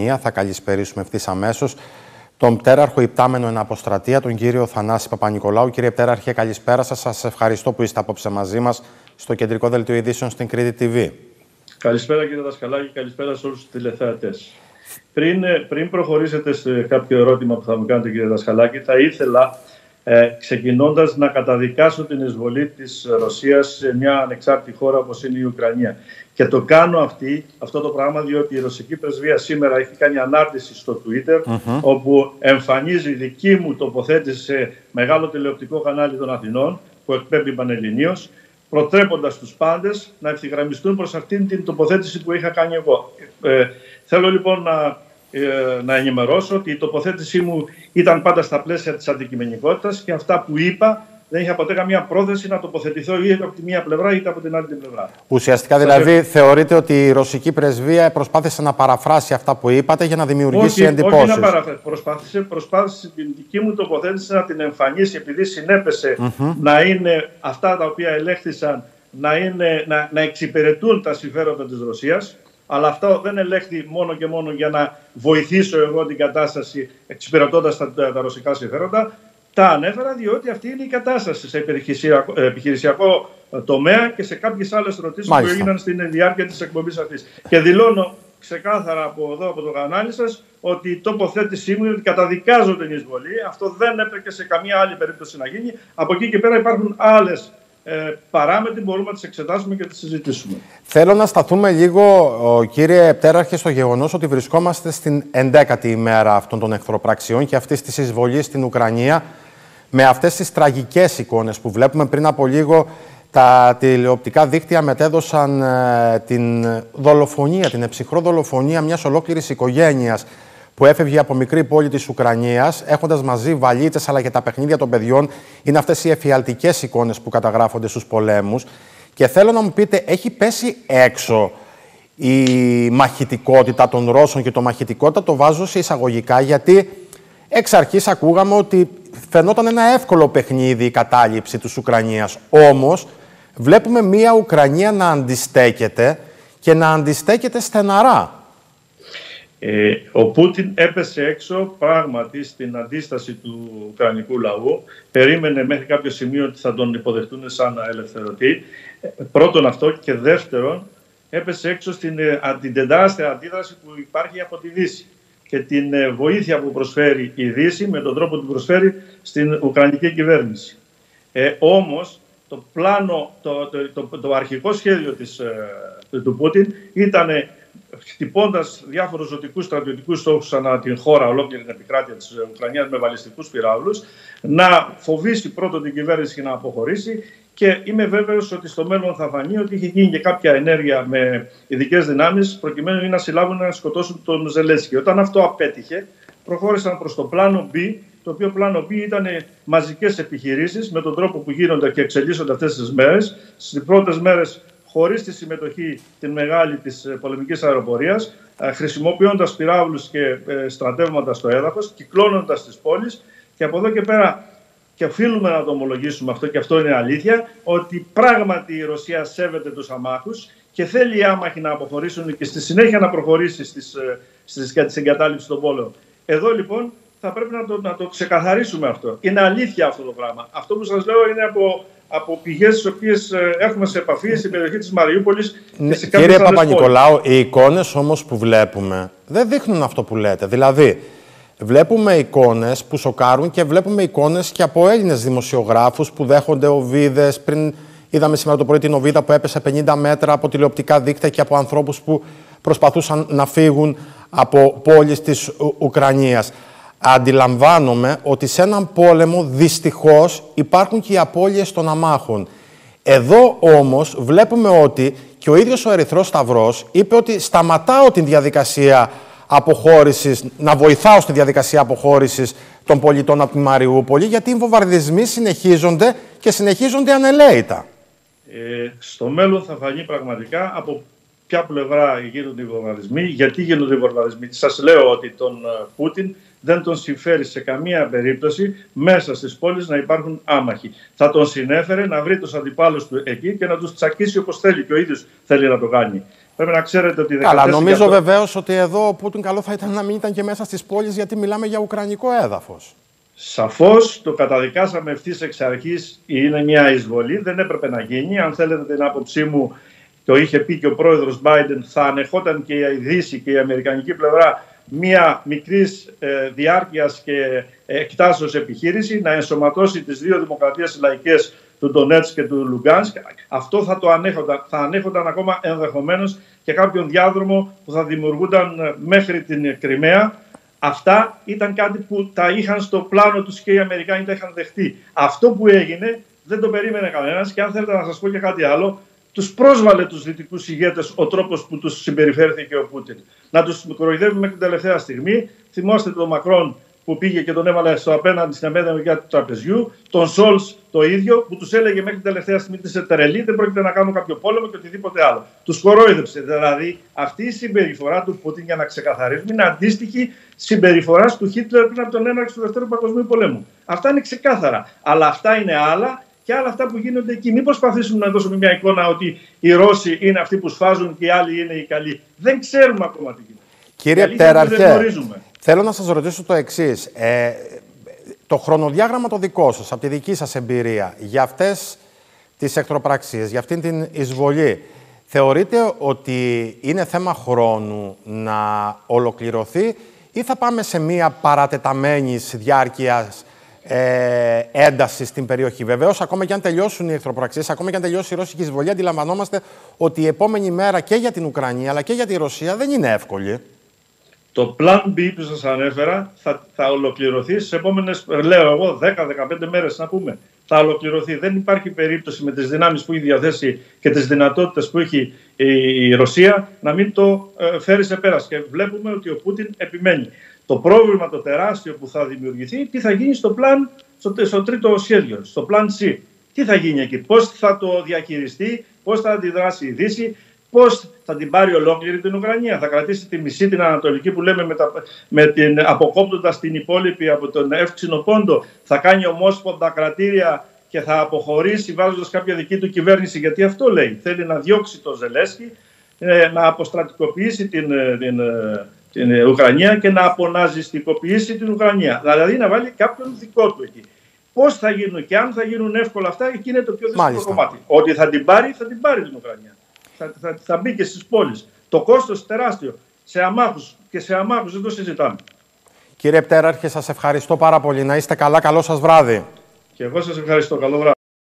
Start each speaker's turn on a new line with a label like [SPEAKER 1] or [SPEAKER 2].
[SPEAKER 1] Ουκρανία. Θα καλησπερίσουμε ευθύς αμέσως τον πτέραρχο υπτάμενο εν αποστρατεία, τον κύριο Θανάση Παπα-Νικολάου. Κύριε Πτέραρχε, καλησπέρα σας. Σας ευχαριστώ που είστε απόψε μαζί μας στο κεντρικό δελτίο ειδήσεων στην Κρήτη TV.
[SPEAKER 2] Καλησπέρα κύριε Δασκαλάκη, καλησπέρα σε όλους τους τηλεθεατές. Πριν, πριν προχωρήσετε σε κάποιο ερώτημα που θα μου κάνετε κύριε Δασκαλάκη, θα ήθελα ε, ξεκινώντας να καταδικάσω την εισβολή της Ρωσίας σε μια ανεξάρτητη χώρα όπως είναι η Ουκρανία. Και το κάνω αυτή, αυτό το πράγμα διότι η Ρωσική Πρεσβεία σήμερα έχει κάνει ανάρτηση στο Twitter όπου εμφανίζει δική μου τοποθέτηση σε μεγάλο τηλεοπτικό κανάλι των Αθηνών που εκπέμπει πανελληνίως προτρέποντας τους πάντες να ευθυγραμμιστούν προς αυτήν την τοποθέτηση που είχα κάνει εγώ. Ε, θέλω λοιπόν να ε, να ενημερώσω ότι η τοποθέτησή μου ήταν πάντα στα πλαίσια της αντικειμενικότητας και αυτά που είπα δεν είχα ποτέ καμία πρόθεση να τοποθετηθώ είτε από τη μία πλευρά είτε από την άλλη πλευρά.
[SPEAKER 1] Ουσιαστικά δηλαδή έχω... θεωρείτε ότι η ρωσική πρεσβεία προσπάθησε να παραφράσει αυτά που είπατε για να δημιουργήσει
[SPEAKER 2] όχι,
[SPEAKER 1] εντυπώσεις.
[SPEAKER 2] Όχι να παραφράσει. Προσπάθησε, προσπάθησε την δική μου τοποθέτηση να την εμφανίσει επειδή συνέπεσε να είναι αυτά τα οποία ελέγχθησαν να, είναι, να, να εξυπηρετούν τα συμφέροντα της Ρωσίας αλλά αυτό δεν ελέγχθη μόνο και μόνο για να βοηθήσω εγώ την κατάσταση εξυπηρετώντας τα, τα, ρωσικά συμφέροντα. Τα ανέφερα διότι αυτή είναι η κατάσταση σε επιχειρησιακό, επιχειρησιακό τομέα και σε κάποιες άλλες ερωτήσεις που έγιναν στην διάρκεια της εκπομπής αυτής. Και δηλώνω ξεκάθαρα από εδώ, από το κανάλι σας, ότι η τοποθέτησή μου είναι ότι καταδικάζω την εισβολή. Αυτό δεν έπρεπε σε καμία άλλη περίπτωση να γίνει. Από εκεί και πέρα υπάρχουν άλλες ε, παράμετροι μπορούμε να τις εξετάσουμε και να τις συζητήσουμε.
[SPEAKER 1] Θέλω να σταθούμε λίγο, κύριε Πτέραρχε, στο γεγονός ότι βρισκόμαστε στην 11η ημέρα αυτών των εχθροπραξιών και αυτής της εισβολής στην Ουκρανία με αυτές τις τραγικές εικόνες που βλέπουμε πριν από λίγο τα τηλεοπτικά δίκτυα μετέδωσαν ε, την δολοφονία, την εψυχρό δολοφονία μιας ολόκληρης οικογένειας που έφευγε από μικρή πόλη της Ουκρανίας, έχοντας μαζί βαλίτσες αλλά και τα παιχνίδια των παιδιών. Είναι αυτές οι εφιαλτικές εικόνες που καταγράφονται στους πολέμους. Και θέλω να μου πείτε, έχει πέσει έξω η μαχητικότητα των Ρώσων και το μαχητικότητα το βάζω σε εισαγωγικά γιατί εξ αρχής ακούγαμε ότι φαινόταν ένα εύκολο παιχνίδι η κατάληψη της Ουκρανίας. Όμως βλέπουμε μια Ουκρανία να αντιστέκεται και να αντιστέκεται στεναρά.
[SPEAKER 2] Ε, ο Πούτιν έπεσε έξω πράγματι στην αντίσταση του Ουκρανικού λαού. Περίμενε μέχρι κάποιο σημείο ότι θα τον υποδεχτούν σαν ελευθερωτή. Ε, πρώτον αυτό και δεύτερον έπεσε έξω στην ε, την τεράστια αντίδραση που υπάρχει από τη Δύση και την ε, βοήθεια που προσφέρει η Δύση με τον τρόπο που προσφέρει στην Ουκρανική κυβέρνηση. Ε, όμως το πλάνο, το, το, το, το αρχικό σχέδιο της, του Πούτιν ήταν χτυπώντας διάφορους ζωτικούς στρατιωτικούς στόχους ανά την χώρα, ολόκληρη την επικράτεια της Ουκρανίας με βαλιστικούς πυράβλους, να φοβήσει πρώτον την κυβέρνηση και να αποχωρήσει. Και είμαι βέβαιος ότι στο μέλλον θα φανεί ότι είχε γίνει και κάποια ενέργεια με ειδικές δυνάμεις προκειμένου να συλλάβουν να σκοτώσουν τον Ζελέσκι. Όταν αυτό απέτυχε, προχώρησαν προς το πλάνο B, το οποίο πλάνο B ήταν μαζικές επιχειρήσεις με τον τρόπο που γίνονται και εξελίσσονται αυτές τις μέρες. Στις πρώτες μέρες χωρίς τη συμμετοχή την μεγάλη της ε, πολεμικής αεροπορίας, ε, χρησιμοποιώντας πυράβλους και ε, στρατεύματα στο έδαφος, κυκλώνοντας τις πόλεις και από εδώ και πέρα. Και οφείλουμε να το ομολογήσουμε αυτό, και αυτό είναι αλήθεια, ότι πράγματι η Ρωσία σέβεται τους αμάχους και θέλει οι άμαχοι να αποχωρήσουν και στη συνέχεια να προχωρήσει στις, στις, για εγκατάλειψη των πόλεων. Εδώ λοιπόν θα πρέπει να το, να το ξεκαθαρίσουμε αυτό. Είναι αλήθεια αυτό το πράγμα. Αυτό που σας λέω είναι από από πηγές τις οποίες ε, έχουμε σε επαφή στην περιοχή της Μαριούπολης
[SPEAKER 1] ναι, Κύριε Παπα-Νικολάου, οι εικόνες όμως που βλέπουμε δεν δείχνουν αυτό που λέτε. Δηλαδή, βλέπουμε εικόνες που σοκάρουν και βλέπουμε εικόνες και από Έλληνες δημοσιογράφους που δέχονται οβίδες. Πριν είδαμε σήμερα το πρωί την οβίδα που έπεσε 50 μέτρα από τηλεοπτικά δίκτυα και από ανθρώπους που προσπαθούσαν να φύγουν από πόλεις της Ουκρανίας αντιλαμβάνομαι ότι σε έναν πόλεμο δυστυχώς υπάρχουν και οι απώλειες των αμάχων. Εδώ όμως βλέπουμε ότι και ο ίδιος ο Ερυθρός Σταυρός είπε ότι σταματάω την διαδικασία αποχώρησης, να βοηθάω στη διαδικασία αποχώρησης των πολιτών από τη Μαριούπολη, γιατί οι βομβαρδισμοί συνεχίζονται και συνεχίζονται ανελαίητα.
[SPEAKER 2] Ε, στο μέλλον θα φανεί πραγματικά από ποια πλευρά γίνονται οι βομβαρδισμοί, γιατί γίνονται οι βομβαρδισμοί. Σας λέω ότι τον ε, Πούτιν δεν τον συμφέρει σε καμία περίπτωση μέσα στις πόλεις να υπάρχουν άμαχοι. Θα τον συνέφερε να βρει τους αντιπάλους του εκεί και να τους τσακίσει όπως θέλει και ο ίδιος θέλει να το κάνει. Πρέπει να ξέρετε ότι.
[SPEAKER 1] Καλά, νομίζω βεβαίως ότι εδώ ο Πούτιν καλό θα ήταν να μην ήταν και μέσα στις πόλεις, γιατί μιλάμε για ουκρανικό έδαφος.
[SPEAKER 2] Σαφώς το καταδικάσαμε ευθύς εξ αρχής. Είναι μια εισβολή. Δεν έπρεπε να γίνει. Αν θέλετε την άποψή μου, το είχε πει και ο πρόεδρος Biden, θα ανεχόταν και η Δύση και η Αμερικανική πλευρά μια μικρής ε, διάρκειας και εκτάσεως επιχείρηση να ενσωματώσει τις δύο δημοκρατίες λαϊκές του Ντονέτς και του Λουγκάνσκ. Αυτό θα το ανέχονταν. Θα ανέχονταν ακόμα ενδεχομένως και κάποιον διάδρομο που θα δημιουργούνταν ε, μέχρι την Κρυμαία. Αυτά ήταν κάτι που τα είχαν στο πλάνο τους και οι Αμερικάνοι τα είχαν δεχτεί. Αυτό που έγινε δεν το περίμενε κανένας και αν θέλετε να σας πω και κάτι άλλο, τους πρόσβαλε τους δυτικούς ηγέτες ο τρόπος που τους συμπεριφέρθηκε ο Πούτιν. Να τους κοροϊδεύουν μέχρι την τελευταία στιγμή. Θυμόστε τον Μακρόν που πήγε και τον έβαλε στο απέναντι στην απέναντι μεριά του τραπεζιού, τον Σόλς το ίδιο, που τους έλεγε μέχρι την τελευταία στιγμή τη Ετερελή δεν πρόκειται να κάνουν κάποιο πόλεμο και οτιδήποτε άλλο. Τους κορόιδεψε. Δηλαδή αυτή η συμπεριφορά του Πούτιν, για να ξεκαθαρίσουμε, είναι αντίστοιχη συμπεριφοράς του Χίτλερ πριν από τον έναρξη του Δευτέρου Παγκοσμίου Πολέμου. Αυτά είναι ξεκάθαρα. Αλλά αυτά είναι άλλα και άλλα αυτά που γίνονται εκεί. Μην προσπαθήσουμε να δώσουμε μια εικόνα ότι οι Ρώσοι είναι αυτοί που σφάζουν και οι άλλοι είναι οι καλοί. Δεν ξέρουμε ακόμα τι γίνεται.
[SPEAKER 1] Κύριε Πτέραρχε, θέλω να σας ρωτήσω το εξής. Ε, το χρονοδιάγραμμα το δικό σας, από τη δική σας εμπειρία, για αυτές τις εχθροπραξίες, για αυτήν την εισβολή, θεωρείτε ότι είναι θέμα χρόνου να ολοκληρωθεί ή θα πάμε σε μια παρατεταμένη διάρκειας ε, ένταση στην περιοχή. Βεβαίως, ακόμα και αν τελειώσουν οι εχθροπραξίες, ακόμα και αν τελειώσει η ρώσικη εισβολή, αντιλαμβανόμαστε ότι η επόμενη μέρα και για την Ουκρανία αλλά και για τη Ρωσία δεν είναι εύκολη.
[SPEAKER 2] Το Plan B που σας ανέφερα θα, θα ολοκληρωθεί στις επόμενες, λέω εγώ, 10-15 μέρες να πούμε. Θα ολοκληρωθεί. Δεν υπάρχει περίπτωση με τις δυνάμεις που έχει διαθέσει και τις δυνατότητες που έχει η Ρωσία να μην το ε, φέρει σε πέρας. Και βλέπουμε ότι ο Πούτιν επιμένει. Το πρόβλημα το τεράστιο που θα δημιουργηθεί, τι θα γίνει στο, plan, στο, στο τρίτο σχέδιο, στο Plan C. Τι θα γίνει εκεί, πώς θα το διαχειριστεί, πώς θα αντιδράσει η Δύση, Πώς θα την πάρει ολόκληρη την Ουκρανία. Θα κρατήσει τη μισή την Ανατολική που λέμε με, τα, με την, αποκόπτοντας την υπόλοιπη από τον εύξηνο πόντο. Θα κάνει ομόσπονδα κρατήρια και θα αποχωρήσει βάζοντας κάποια δική του κυβέρνηση. Γιατί αυτό λέει. Θέλει να διώξει τον Ζελέσκι, ε, να αποστρατικοποιήσει την, ε, την, ε, την Ουκρανία και να αποναζιστικοποιήσει την Ουκρανία. Δηλαδή να βάλει κάποιον δικό του εκεί. Πώς θα γίνουν και αν θα γίνουν εύκολα αυτά, εκεί είναι το πιο δύσκολο κομμάτι. Ότι θα την πάρει, θα την πάρει την Ουκρανία θα, θα, θα μπει και στις πόλεις. Το κόστος τεράστιο. Σε αμάχους και σε αμάχους δεν το συζητάμε.
[SPEAKER 1] Κύριε Πτέραρχε, σας ευχαριστώ πάρα πολύ. Να είστε καλά. Καλό σας βράδυ.
[SPEAKER 2] Και εγώ σας ευχαριστώ. Καλό βράδυ.